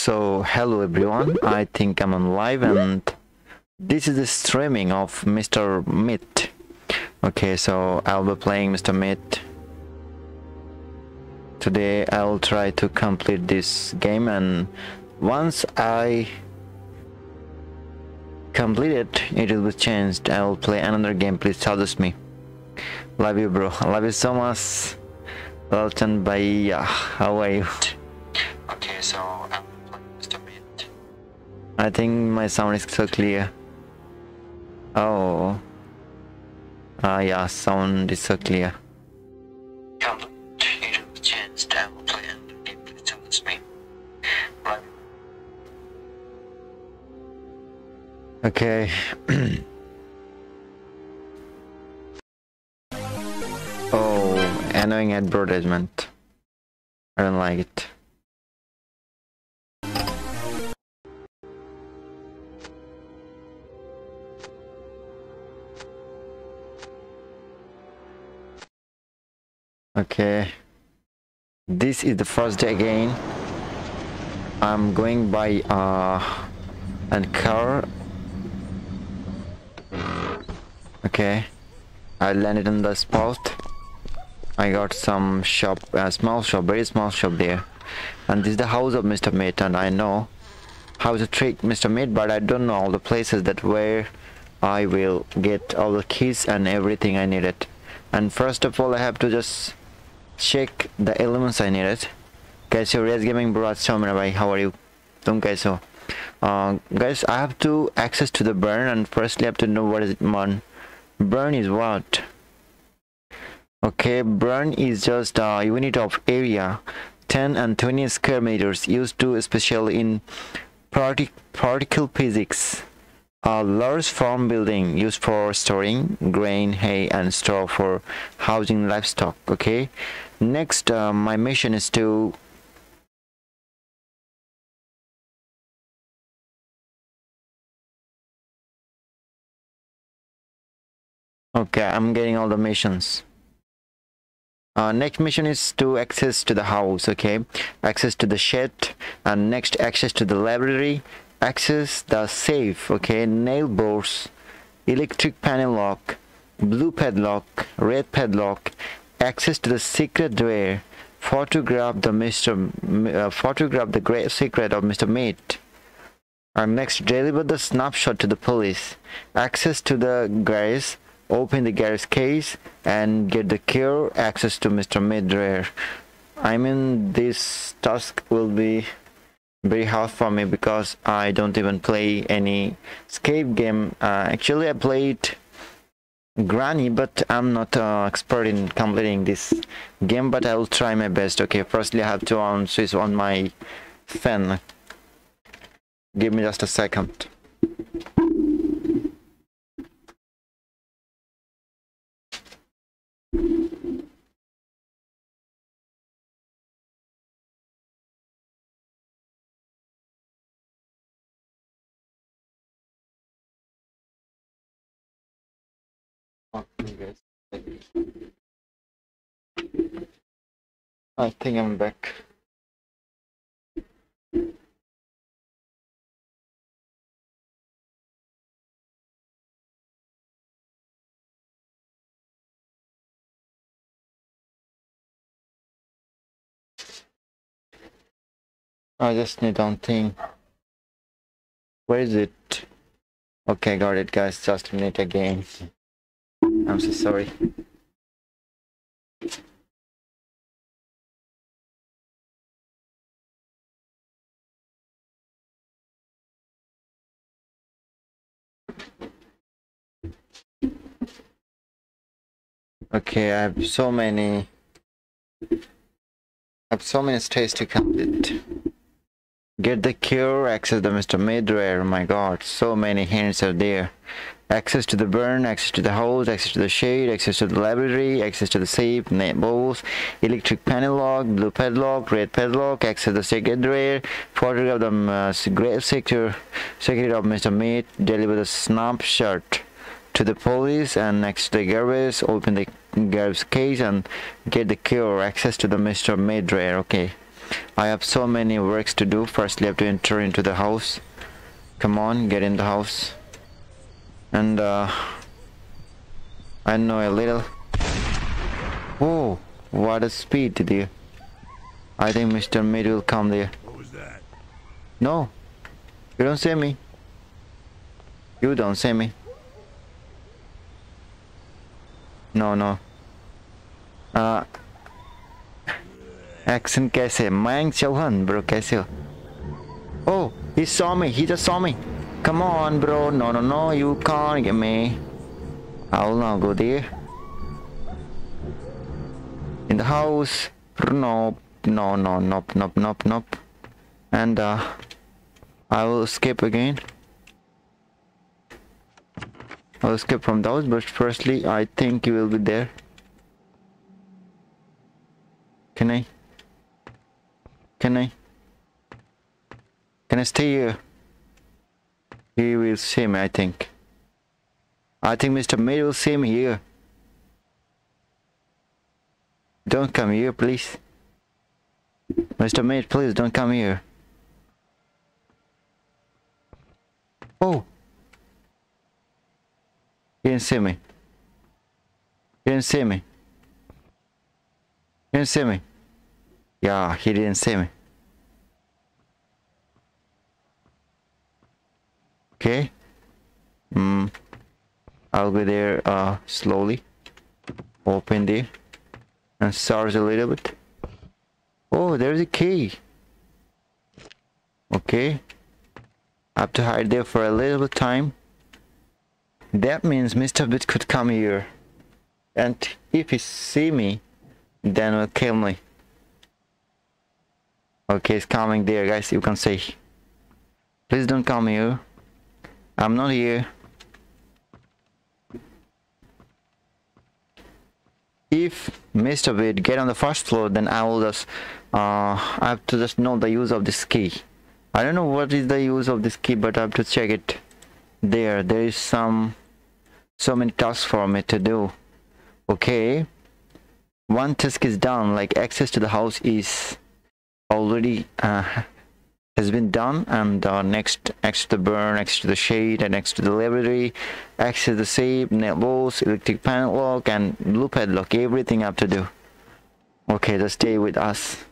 So hello everyone, I think I'm on live and this is the streaming of Mr. Meat. Okay, so I'll be playing Mr. Meat. Today I'll try to complete this game and once I complete it, it will be changed. I will play another game, please suggest me. Love you bro, love you so much. Welcome by how are you? Okay, so I think my sound is so clear. Oh. Ah, uh, yeah, sound is so clear. Come, it will change. I will play another game, please suggest me. Right. Okay. oh, annoying advertisement. I don't like it. Okay. This is the first day again. I'm going by uh a car. Okay. I landed in the spot. I got some shop, a small shop, very small shop there. And this is the house of Mr. And I know how to trick Mr. Meat but I don't know all the places that where I will get all the keys and everything I needed. And first of all I have to just check the elements I needed. Guys, your Res Gaming brought Bro, bhai, how are you? Don't guys so. Uh, guys, I have to access to the burn and firstly I have to know what is it burn. Burn is what? Okay, burn is just a unit of area 10 and 20 square meters used to especially in partic particle physics. A large farm building used for storing grain, hay and straw for housing livestock. Okay, next uh, my mission is to okay i'm getting all the missions. Uh, next mission is to access to the house okay? Access to the shed and next access to the library. Access the safe okay? Nail bolts electric panel lock blue padlock red padlock access to the secret drawer, photograph the Mr. Uh, photograph the great secret of Mr. Meat. And next, deliver the snapshot to the police. Access to the garage, open the garage case, and get the cure access to Mr. Meat drawer. I mean, this task will be very hard for me because I don't even play any escape game. Uh, actually, I played granny but i'm not uh, expert in completing this game but i'll try my best. Okay firstly i have to on switch on my fan. Give me just a second I think I'm back. I just need one thing. Where is it? Okay, got it guys, just a minute again. I'm so sorry. Okay, I have so many I have so many stages to complete. Get the cure, access the Mr. Midware, oh my god, so many hints are there. Access to the burn, access to the hose, access to the shade, access to the library, access to the safe, net balls, electric panel lock, blue padlock, red padlock, access the secret drawer, photograph of the uh, grave sector, secret of Mr. Meat, deliver the snapshot to the police and next to the garbage, open the garbage case and get the key or access to the Mr. Meat okay. I have so many works to do. Firstly, I have to enter into the house. Come on, get in the house. And uh, I know a little. Oh, what a speed, dear. I think Mr. Meat will come there. What was that? No, you don't see me. You don't see me. No, no. Uh, accent कैसे Mayank Chauhan bro कैसे हो Oh he saw me he just saw me Come on bro no no no you can't get me I will not go there In the house no no no nope nope nope nope And uh I will escape again I'll escape from those but firstly I think you will be there Can I can I? Can I stay here? He will see me, I think. I think Mr. May will see me here. Don't come here, please. Mr. Mate, please don't come here. Oh! He didn't see me. He didn't see me. Didn't see me. Yeah, he didn't see me. Okay. Hmm. I'll be there uh slowly. Open there. And search a little bit. Oh, there's a key. Okay. I have to hide there for a little bit time. That means Mr. Bit could come here. And if he see me, then will kill me. Okay, it's coming there, guys. You can see. Please don't come here. I'm not here. If Mr. Bit get on the first floor, then I will just, uh, I have to just know the use of this key. I don't know what is the use of this key, but I have to check it. There, there is some, so many tasks for me to do. Okay. One task is done, like access to the house is already uh, has been done and uh, next next to the burn next to the shade and next to the library access to the safe net walls electric panel lock and blue padlock everything I have to do okay just stay with us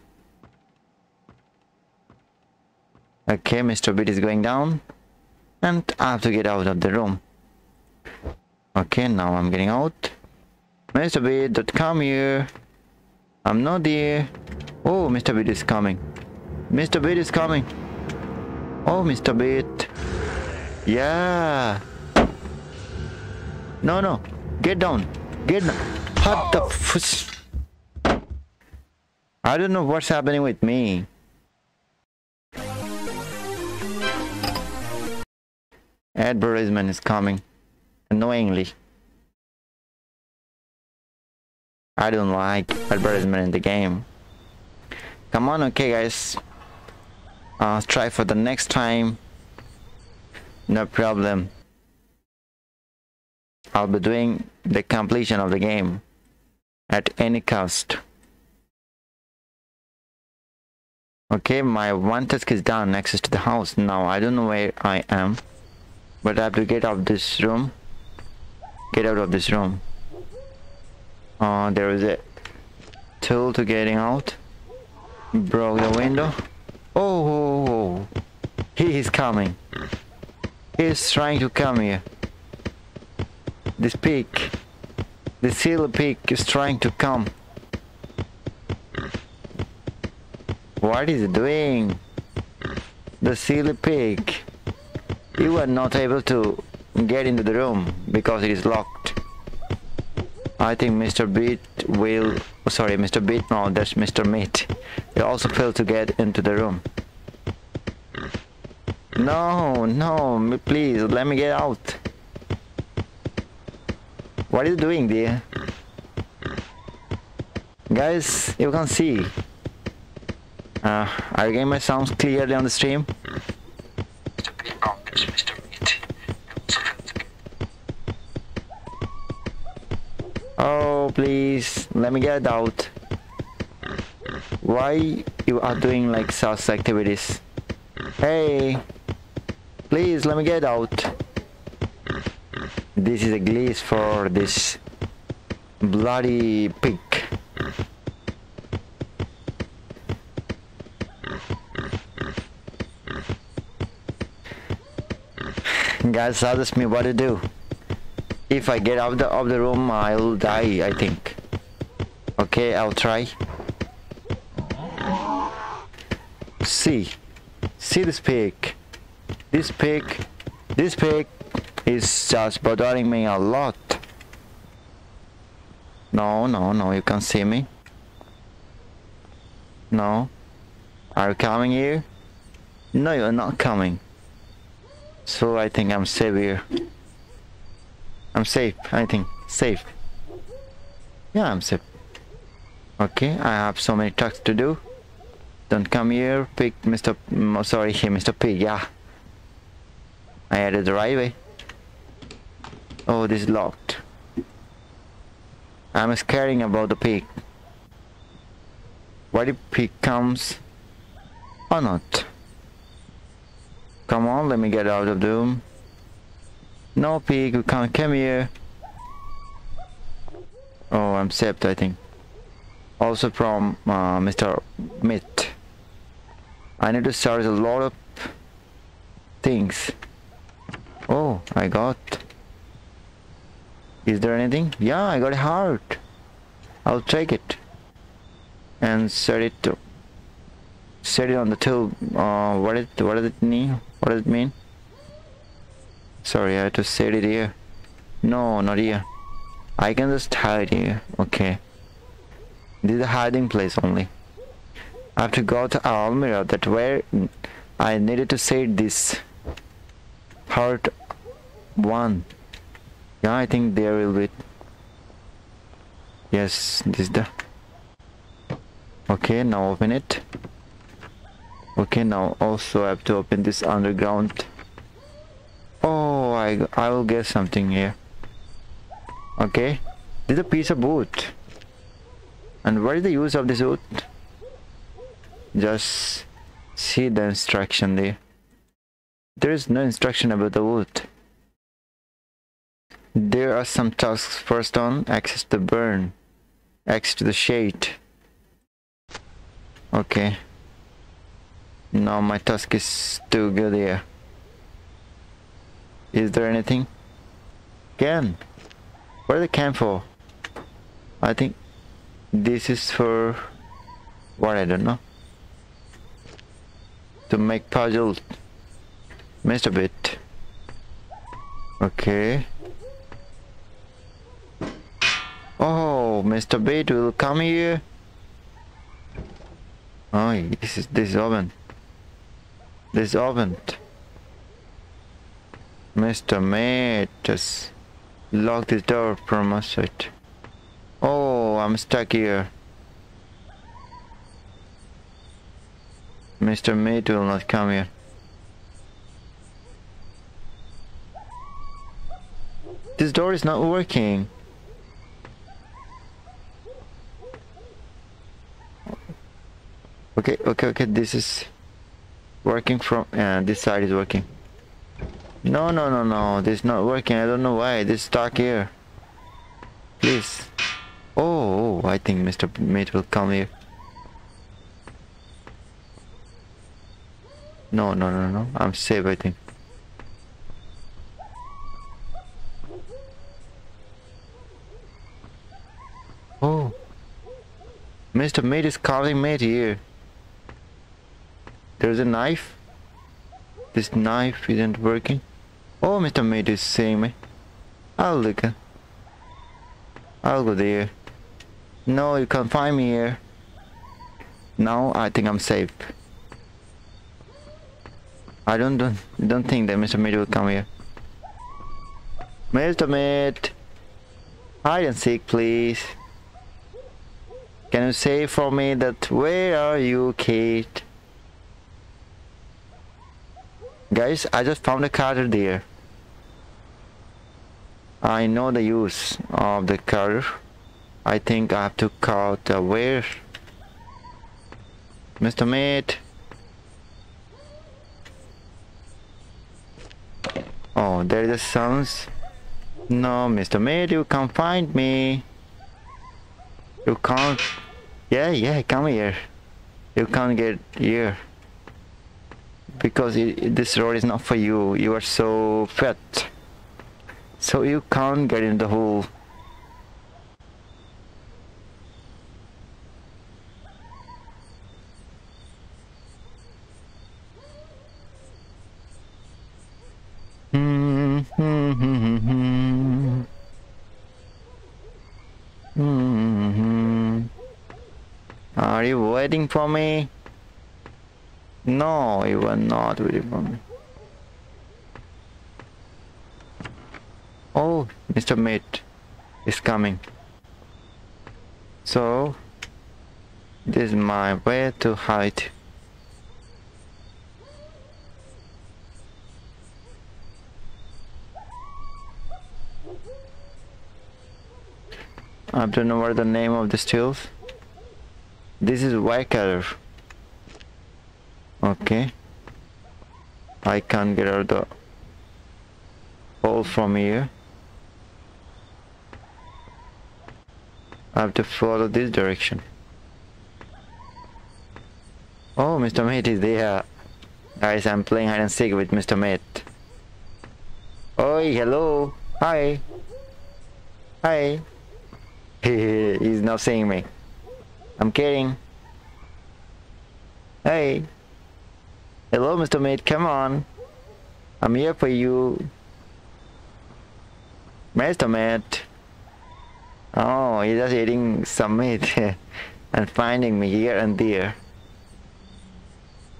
okay Mr. Bit is going down and I have to get out of the room okay now I'm getting out Mr. Bit don't come here I'm not there Oh, Mr. Beat is coming. Mr. Beat is coming. Oh, Mr. Beat. Yeah. No, no. Get down. Get down. What the fuss? I don't know what's happening with me. Advertisement is coming. Annoyingly. I don't like advertisement in the game. Come on, okay guys. Uh, try for the next time. No problem. I'll be doing the completion of the game at any cost. Okay, my one task is done, access to the house. Now, I don't know where I am, but I have to get out of this room. Get out of this room. Oh, there is a tool to getting out. Broke the window. Oh, oh, oh, oh. he is coming. He is trying to come here. This pig, the silly pig is trying to come. What is it doing? The silly pig. You are not able to get into the room because it is locked. I think Mr. Beat will... Sorry, Mr. Beat, no, that's Mr. Meat. He also failed to get into the room. No, no, please, let me get out. What are you doing there? Guys, you can see. Uh, are you getting my sounds clearly on the stream? Oh, please, let me get out. Why you are doing like such activities? Hey, please let me get out. This is a glitch for this bloody pig. Guys suggest me what to do. If I get out the, of the room, I'll die, I think. Okay, I'll try. See. See this pig. This pig. This pig is just bothering me a lot. No, no, no, you can't see me. No. Are you coming here? No, you're not coming. So I think I'm safe here. I'm safe, I think. Safe. Yeah, I'm safe. Okay, I have so many tasks to do. Don't come here, pig, Mr. Mm, sorry, Mr. Pig, yeah. I added the right way. Oh, this is locked. I'm scaring about the pig. What if pig comes or not? Come on, let me get out of the room. No pig, you can't come here. Oh, I'm saved, I think. Also from uh, Mr. Meat. I need to search a lot of things. Oh, I got. Is there anything? Yeah, I got a heart. I'll take it and set it to set it on the tube. Uh, what it what does it mean? What does it mean? Sorry, I had to set it here. No, not here. I can just hide here. Okay. This is a hiding place only. I have to go to Almira that where I needed to set this heart one. Yeah, I think there will be. Yes, this is the. Okay, now open it. Okay, now also I have to open this underground. I, I will get something here. Okay, this is a piece of wood. And what is the use of this wood? Just see the instruction there. There is no instruction about the wood. There are some tasks. First on, access the burn. Access to the shade. Okay. No, my task is too good here. Is there anything? Can. What are the can for? I think this is for what I don't know. To make puzzles. Missed a bit. Okay. Oh, Mr. Bait will come here. Oh, this is this oven. This oven. Mr. Mate just lock this door from outside. Oh, I'm stuck here. Mr. Mate will not come here. This door is not working. Okay, okay, okay, this is working from, yeah, this side is working. No, no, no, no, this is not working, I don't know why, this is stuck here. Please. Oh, oh I think Mr. Mate will come here. No, no, no, no, I'm safe, I think. Oh. Mr. Mate is calling Mate here. There's a knife. This knife isn't working. Oh, Mr. Mate is seeing me. I'll look. I'll go there. No, you can't find me here. Now I think I'm safe. I don't don't, don't think that Mr. Mate will come here. Mr. Mate! Hide and seek, please. Can you say for me that where are you, Kate? Guys, I just found a cutter there. I know the use of the cutter. I think I have to cut the where Mr. Mate. Oh, there is the sounds. No, Mr. Mate, you can't find me. You can't. Yeah, yeah, come here. You can't get here. Because it, this road is not for you. You are so fat. So you can't get in the hole. Hmm, hmm, hmm, hmm, hmm. Are you waiting for me? No, you are not waiting for me. Oh, Mr. Mate is coming. So, this is my way to hide. I don't know what the name of the stills. This is color. Okay. I can't get out the hole from here. I have to follow this direction. Oh, Mr. Mate is there. Guys, I'm playing hide and seek with Mr. Mate. Oi, hello. Hi. Hi. He's not seeing me. I'm kidding. Hey. Hello, Mr. Mate. Come on. I'm here for you. Mr. Mate. Oh, he's just eating some meat and finding me here and there.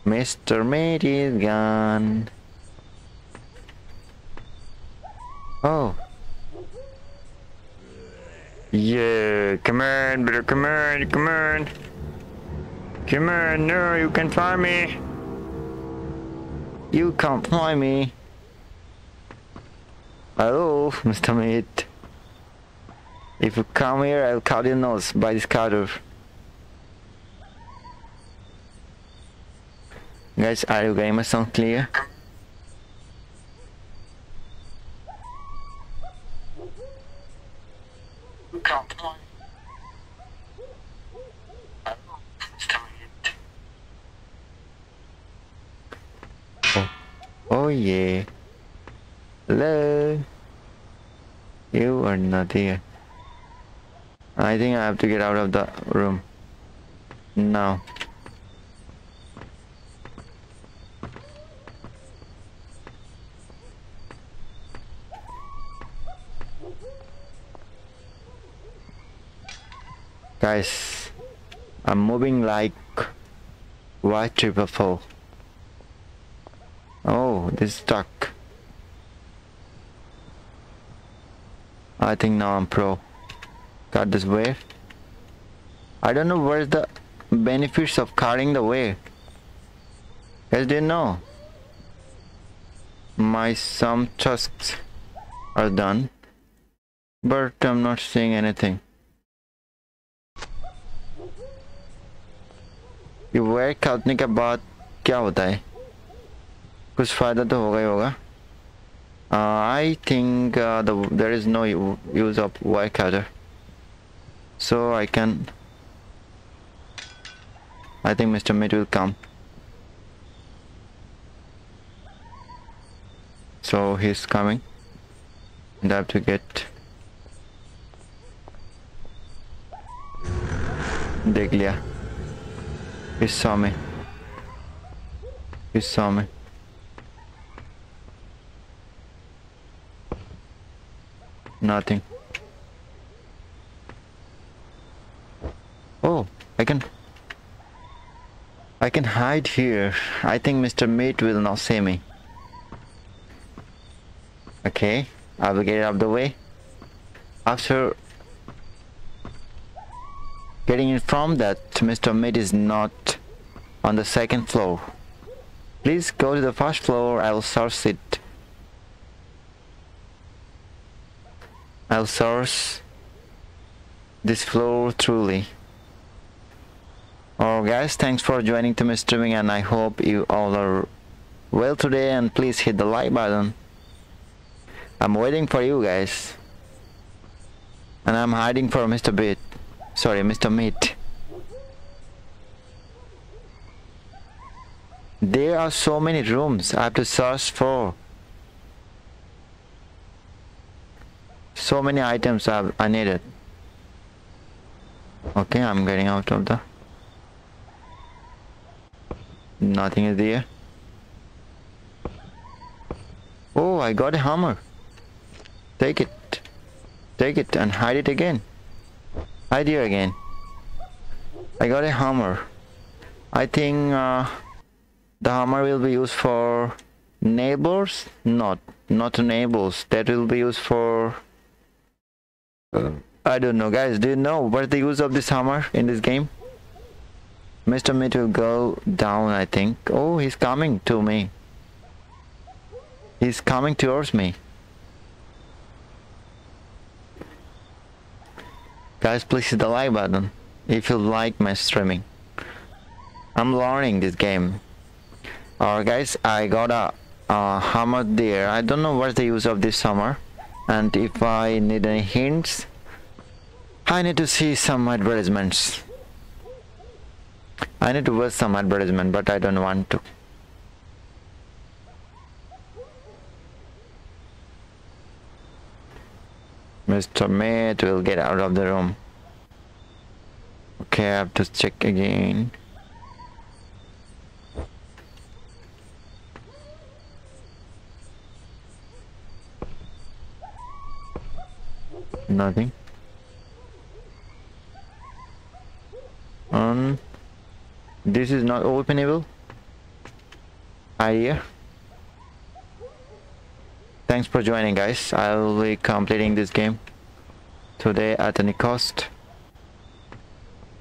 Mr. Meat is gone. Oh. Yeah, come on, brother, come on, come on. Come on, no, you can find me. You can't find me. Hello, Mr. Mate. If you come here, I'll cut your nose by this cutter. Guys, are you my sound clear? Oh, oh yeah. Hello. You are not here. I think I have to get out of the room. Now. Guys, I'm moving like white triple four. Oh, this is stuck. I think now I'm pro. Got this way. I don't know where's the benefits of carrying the way. Guys didn't know. My some tasks are done. But I'm not seeing anything. ये where काटने के बाद क्या होता है कुछ फायदा तो होगा ही होगा I think there is no use of wire cutter so I can I think Mr. Meat will come. So he's coming. And I have to get Deglia. He saw me. He saw me. Nothing. I can... I can hide here. I think Mr. Mate will not see me. Okay, I will get out of the way. After getting informed that Mr. Mate is not on the second floor. Please go to the first floor, I will source it. I'll source this floor truly. Oh guys, thanks for joining to my streaming and I hope you all are well today and please hit the like button. I'm waiting for you guys. And I'm hiding for Mr. Bit. Sorry, Mr. Meat. There are so many rooms I have to search for. So many items I've, I needed. Okay, I'm getting out of the... Nothing is there. Oh, I got a hammer. Take it. Take it and hide it again. Hide here again. I got a hammer. I think uh, the hammer will be used for neighbors. Not, not neighbors. That will be used for... Uh, I don't know, guys. Do you know what's the use of this hammer in this game? Mr. Meat will go down, I think. Oh, he's coming to me. He's coming towards me. Guys, please hit the like button if you like my streaming. I'm learning this game. Alright guys, I got a, a hammer there. I don't know what's the use of this hammer. And if I need any hints, I need to see some advertisements. I need to watch some advertisement, but I don't want to. Mr. Mate will get out of the room. Okay, I have to check again. Nothing. This is not openable. Idea. Thanks for joining guys. I'll be completing this game today at any cost.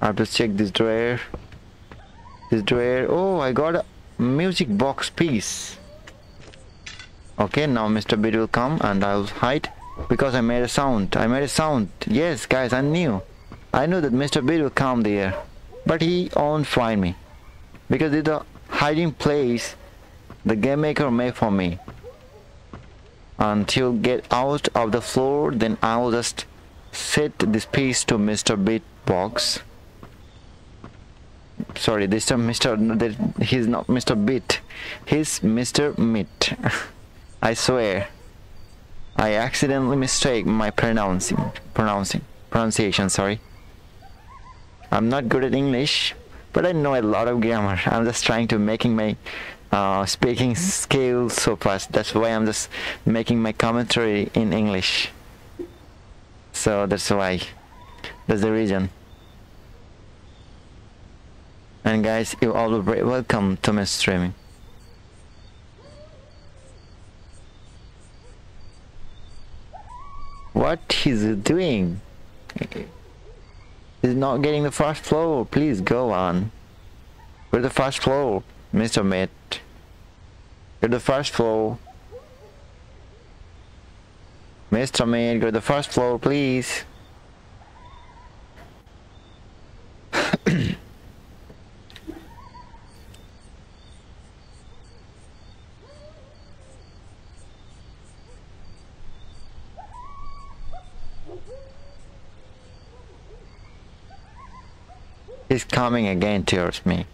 I'll just check this drawer. This drawer. Oh, I got a music box piece. Okay, now Mr. Beat will come and I'll hide because I made a sound. I made a sound. Yes, guys, I knew. I knew that Mr. Beat will come there. But he won't find me. Because it's a hiding place the game maker made for me. Until get out of the floor, then I'll just set this piece to Mr. Beatbox. Sorry, this time Mr. He's not Mr. Beat. He's Mr. Meat. I swear. I accidentally mistake my pronouncing, pronouncing, pronunciation. Sorry. I'm not good at English, but I know a lot of grammar. I'm just trying to making my uh, speaking skills so fast. That's why I'm just making my commentary in English. So that's why. That's the reason. And guys, you all are welcome to my streaming. What is he doing? He's not getting the first floor. Please go on. Where's the first floor, Mr. Go to the first floor. Mr. Go to the first floor, please. He's coming again towards me.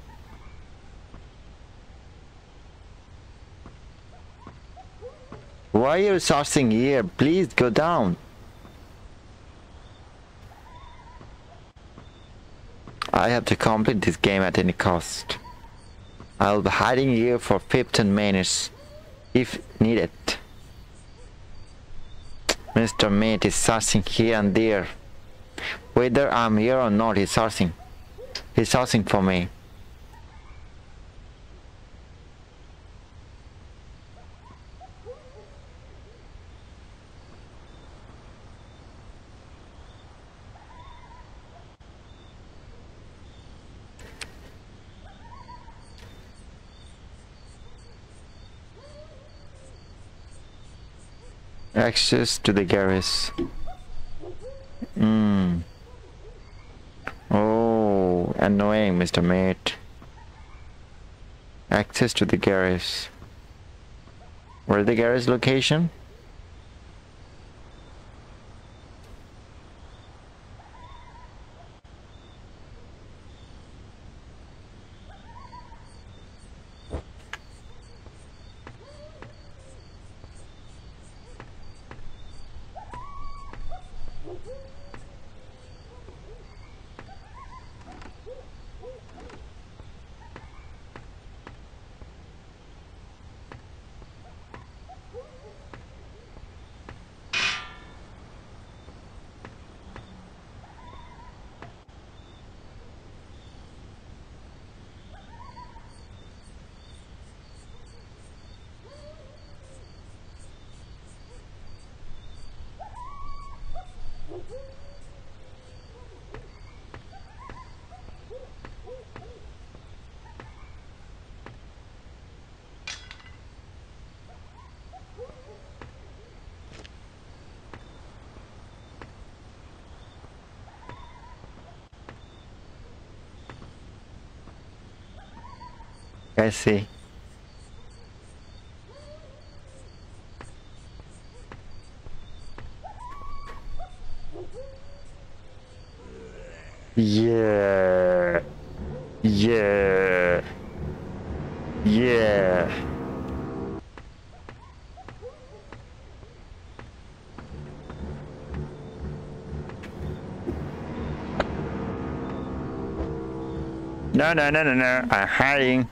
Why are you sourcing here? Please go down. I have to complete this game at any cost. I'll be hiding here for 15 minutes if needed. Mr. Mate is searching here and there. Whether I'm here or not, he's searching. He's searching for me. Access to the garage. Hmm. Oh, annoying, Mr. Mate. Access to the garage. Where's the garage location? I see. Yeah. Yeah. Yeah. No, no, no, no, no. I'm hiding.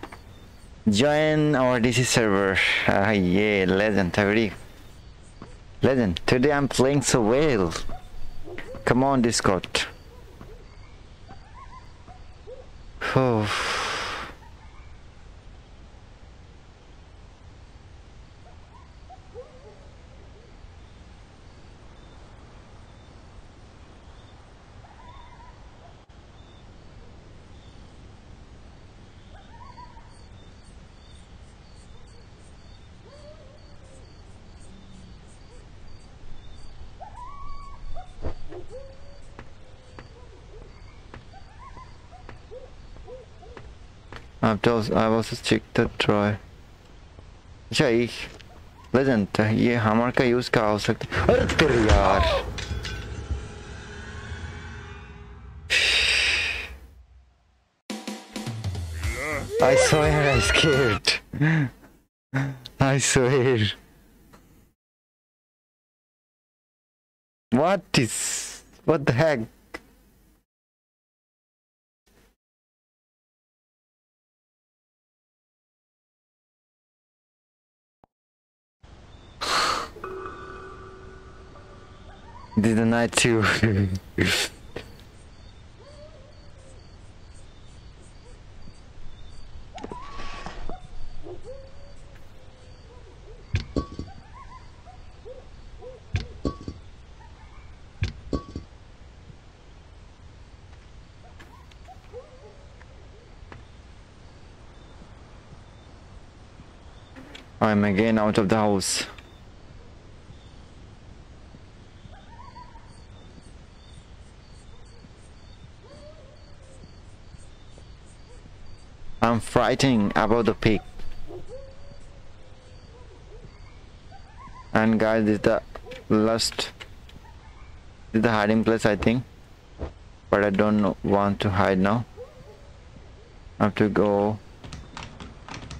Join our DC server. Ah, yeah, legend, already. Legend, today I'm playing so well. Come on, Discord. Oh. I've just I was checked the try अच्छा ये legend ये हमर का use का हो सकता अरे तेरे यार I swear I scared. I swear. What is what the heck? Is the night too. I'm again out of the house. I'm frightened about the pig. And guys, this is the last, this is the hiding place I think. But I don't want to hide now. I have to go.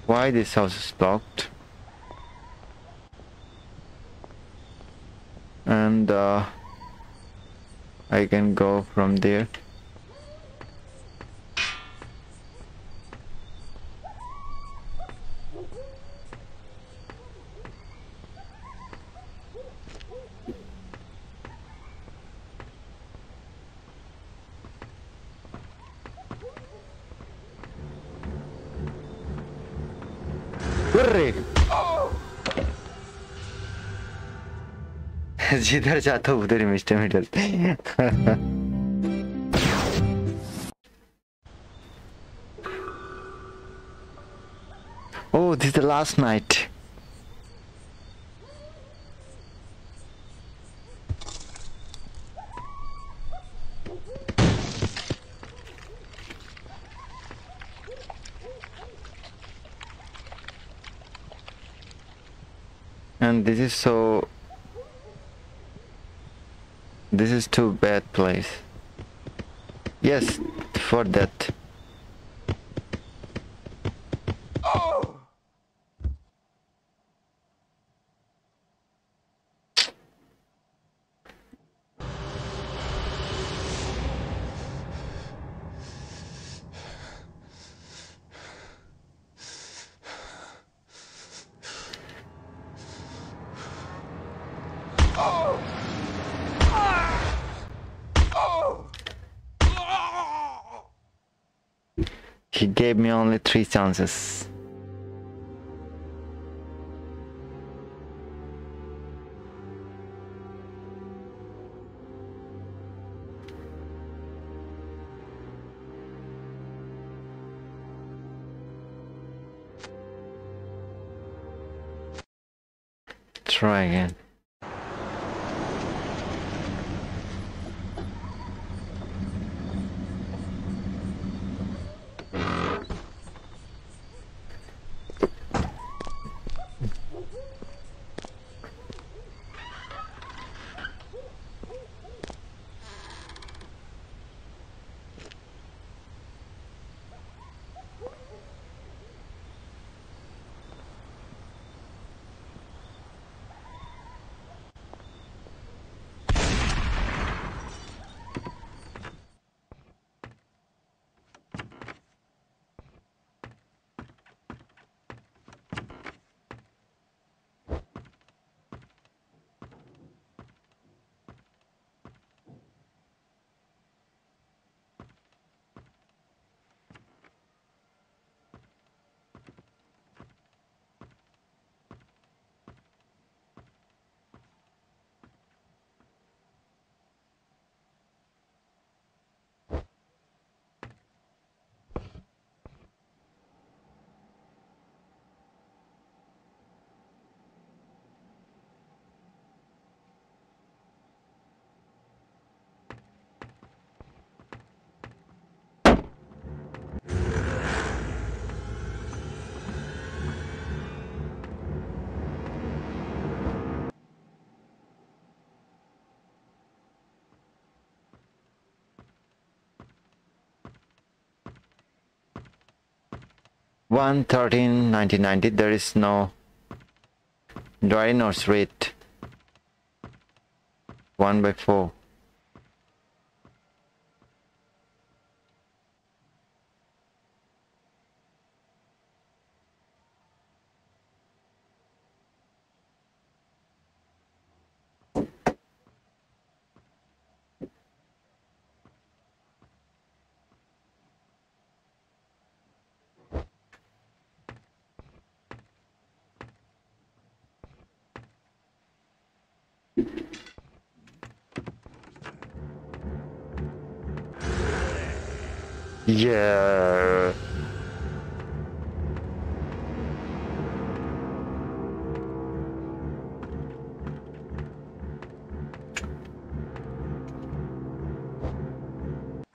Why this house is locked? And uh, I can go from there. जिधर जाता हूँ उधर ही mister middle oh, this is the last night. And this is so this is too bad place. Yes, for that. He gave me only three chances. 1 13 1990 there is no drain or street 1 by 4 Yeah.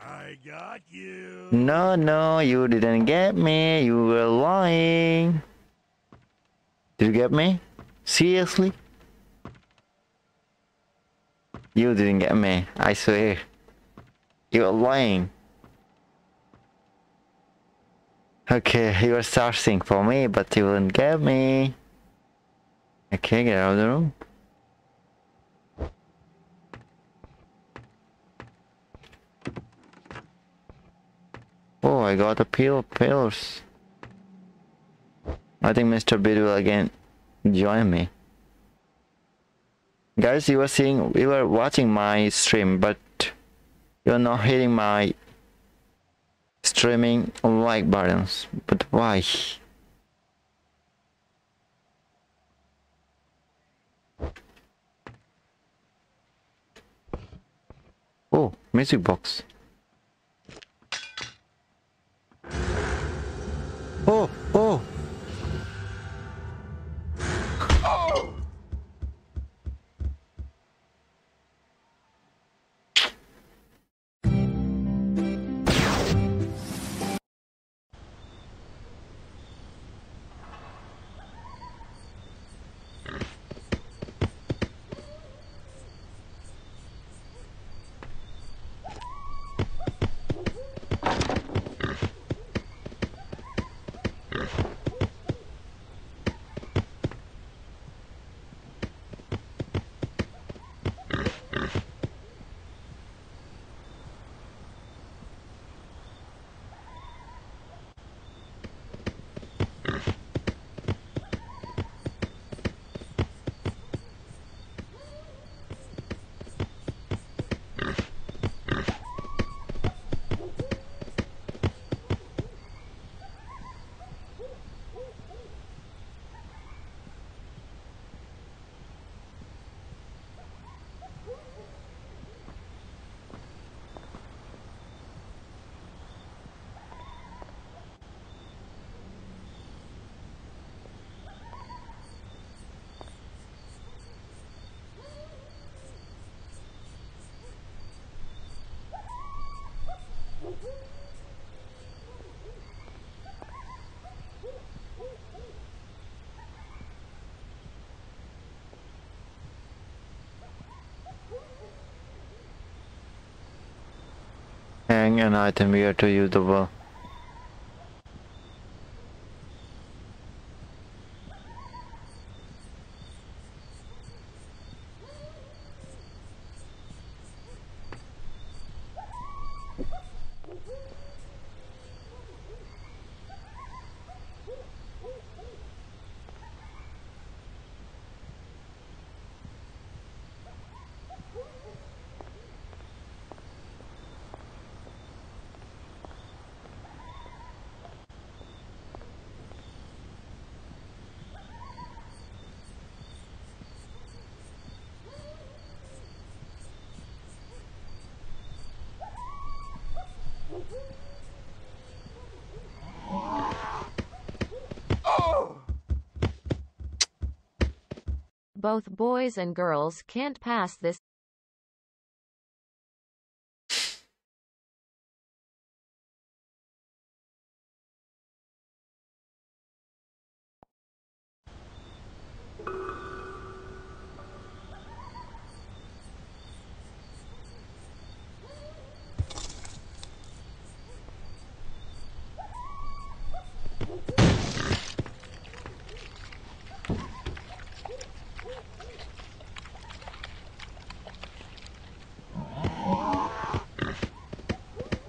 I got you. No, no, you didn't get me. You were lying. Did you get me? Seriously? You didn't get me. I swear. You're lying. Okay, you were searching for me, but you didn't get me. Okay, get out of the room. Oh, I got a pill pills. I think Mr. Meat will again join me. Guys, you were seeing, you were watching my stream, but you're not hitting my streaming like buttons. But why? Oh, music box. Oh, oh. Hang an item here to use Both boys and girls can't pass this.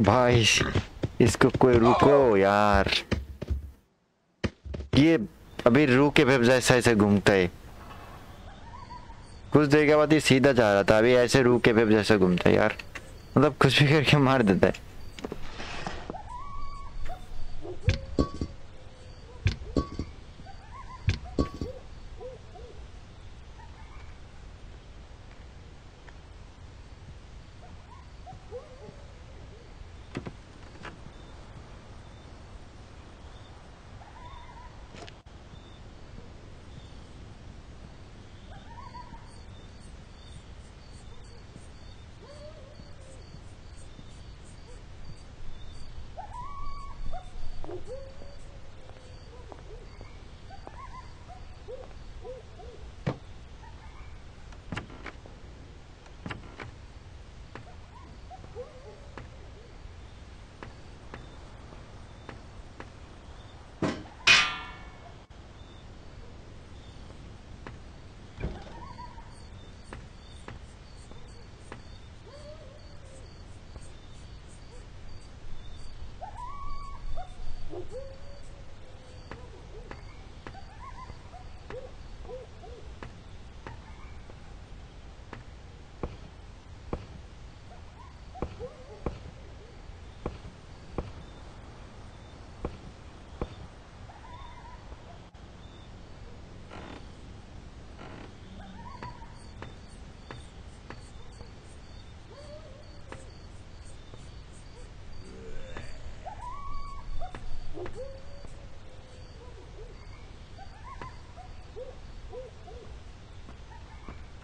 भाई, इसको कोई रुको यार। ये अभी रुके फिर जैसा ऐसे घूमता है। कुछ देर के बाद ये सीधा जा रहा था, अभी ऐसे रू के फिर जैसे घूमता है यार। मतलब कुछ भी करके मार देता है।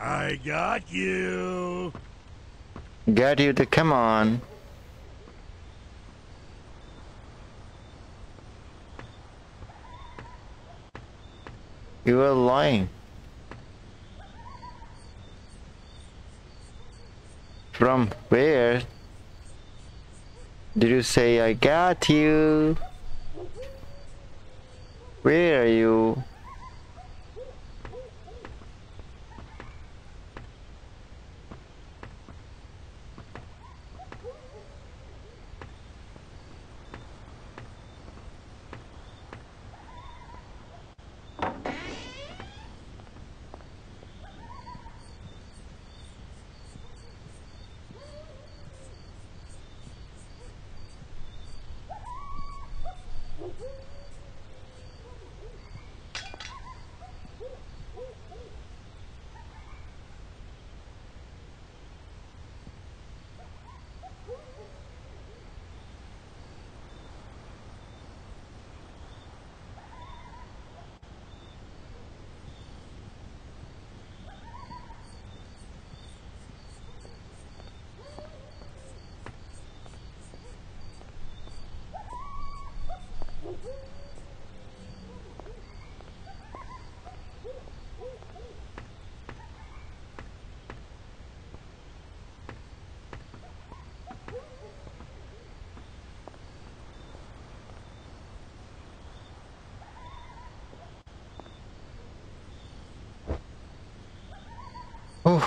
I got you. Got you to come on. You are lying. From where? Did you say I got you? Where are you?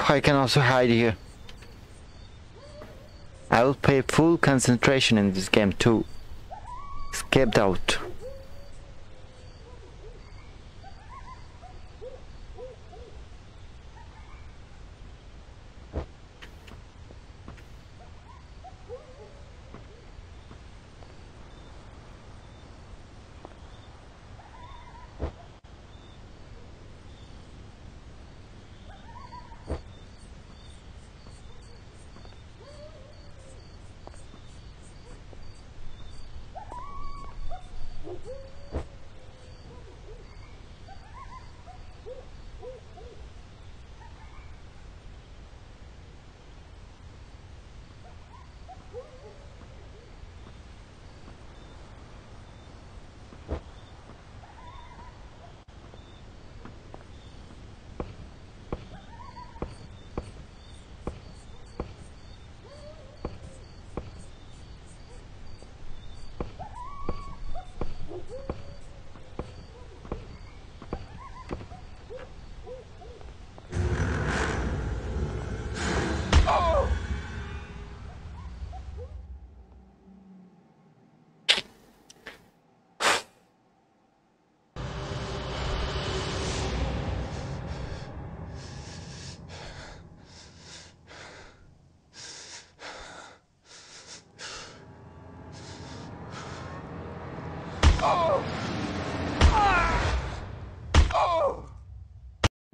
I can also hide here. I will pay full concentration in this game too. Escaped out.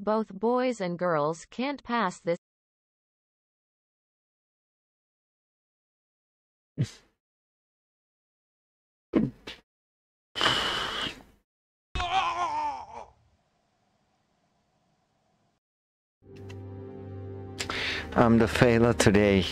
Both boys and girls can't pass this. I'm the failure today.